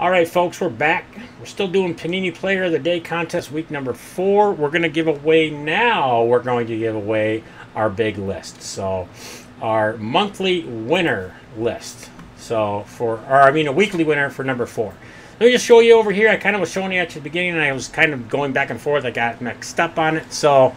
All right, folks, we're back. We're still doing Panini Player of the Day contest week number four. We're going to give away now, we're going to give away our big list. So, our monthly winner list. So, for, or I mean, a weekly winner for number four. Let me just show you over here. I kind of was showing you at the beginning, and I was kind of going back and forth. I got mixed up on it. So,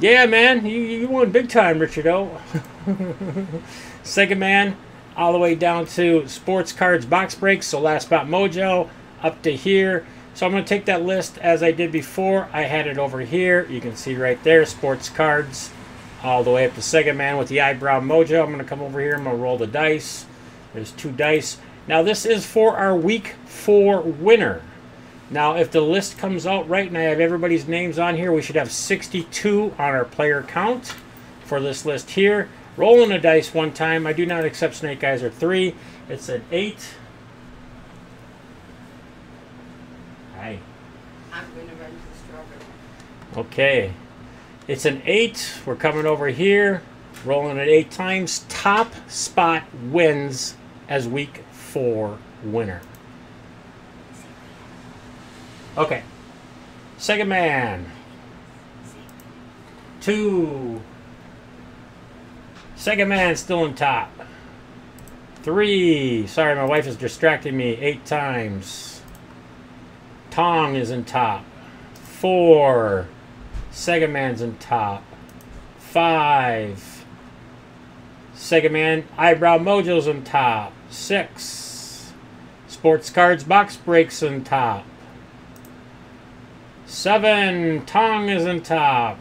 yeah, man, you, you won big time, Richard O. Second man, all the way down to sports cards box breaks. So last spot mojo up to here. So I'm going to take that list as I did before. I had it over here. You can see right there, sports cards all the way up to Sega Man with the eyebrow mojo. I'm going to come over here. I'm going to roll the dice. There's two dice. Now this is for our week four winner. Now if the list comes out right and I have everybody's names on here, we should have 62 on our player count for this list here. Rolling a dice one time. I do not accept snake eyes or three. It's an eight. Hi. I'm going to run to the strawberry. Okay. It's an eight. We're coming over here. Rolling it eight times. Top spot wins as week four winner. Okay. Second man. Two. Second man still on top. Three. Sorry, my wife is distracting me. Eight times. Tong is in top. Four. Sega Man's in top. Five. Sega Man Eyebrow Mojo's in top. Six. Sports Cards Box Breaks in top. Seven. Tong is in top.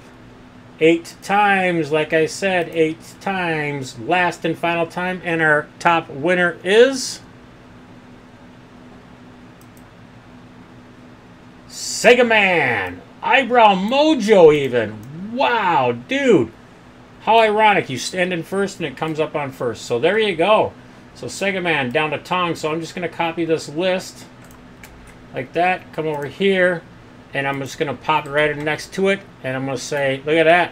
Eight times, like I said, eight times. Last and final time. And our top winner is. Sega Man. Eyebrow Mojo, even. Wow, dude. How ironic. You stand in first and it comes up on first. So there you go. So Sega Man down to Tong. So I'm just going to copy this list like that. Come over here. And I'm just going to pop it right next to it. And I'm going to say, look at that.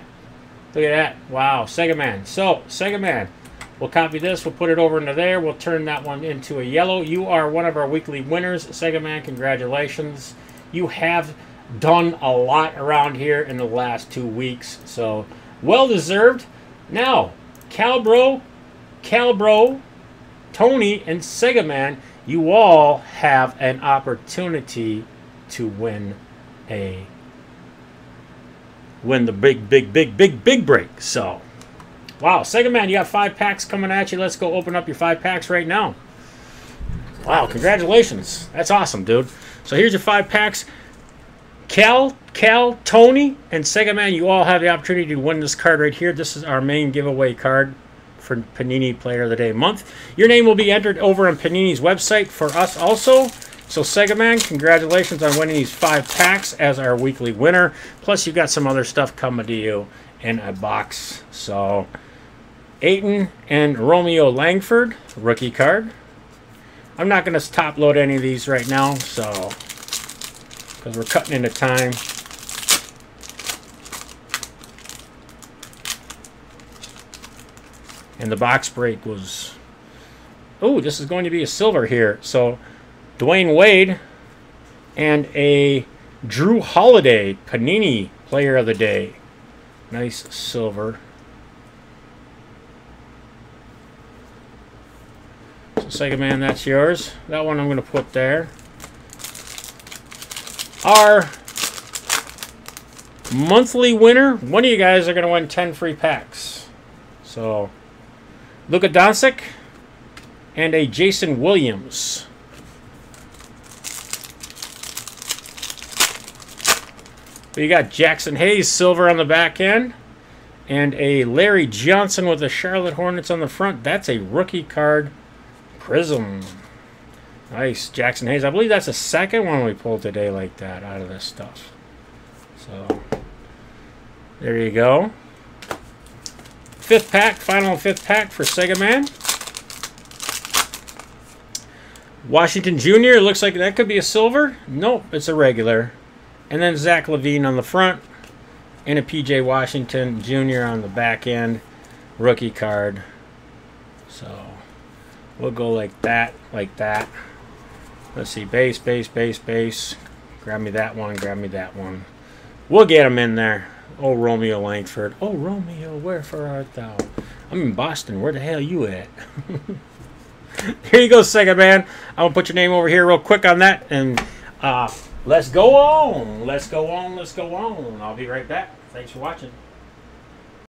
Look at that. Wow. Sega Man. So, Sega Man. We'll copy this. We'll put it over into there. We'll turn that one into a yellow. You are one of our weekly winners. Sega Man, congratulations. You have done a lot around here in the last two weeks. So, well deserved. Now, Calbro, Calbro, Tony, and Sega Man, you all have an opportunity to win a win the big, big, big, big, big break. So, wow, Sega Man, you got five packs coming at you. Let's go open up your five packs right now. Wow, congratulations. That's awesome, dude. So here's your five packs. Cal, Cal, Tony, and Sega Man, you all have the opportunity to win this card right here. This is our main giveaway card for Panini Player of the Day month. Your name will be entered over on Panini's website for us also. So Sega Man, congratulations on winning these five packs as our weekly winner. Plus, you've got some other stuff coming to you in a box. So, Ayton and Romeo Langford, rookie card. I'm not going to top load any of these right now, so because we're cutting into time. And the box break was... Oh, this is going to be a silver here. So, Dwyane Wade and a Jrue Holiday Panini Player of the Day. Nice silver. So, Sega Man, that's yours. That one I'm going to put there. Our monthly winner, one of you guys are going to win 10 free packs. So, Luka Doncic and a Jason Williams. We got Jaxson Hayes silver on the back end and a Larry Johnson with the Charlotte Hornets on the front. That's a rookie card prism. Nice, Jaxson Hayes. I believe that's the second one we pulled today like that out of this stuff. So, there you go. Fifth pack, final fifth pack for Sega Man. Washington Jr. looks like that could be a silver. Nope, it's a regular. And then Zach LaVine on the front. And a PJ Washington Jr. on the back end. Rookie card. So, we'll go like that, like that. Let's see. Base, base, base, base. Grab me that one. Grab me that one. We'll get him in there. Oh, Romeo Langford. Oh, Romeo, wherefore art thou? I'm in Boston. Where the hell you at? here you go, second man. I'm going to put your name over here real quick on that. And uh, let's go on. Let's go on. Let's go on. I'll be right back. Thanks for watching.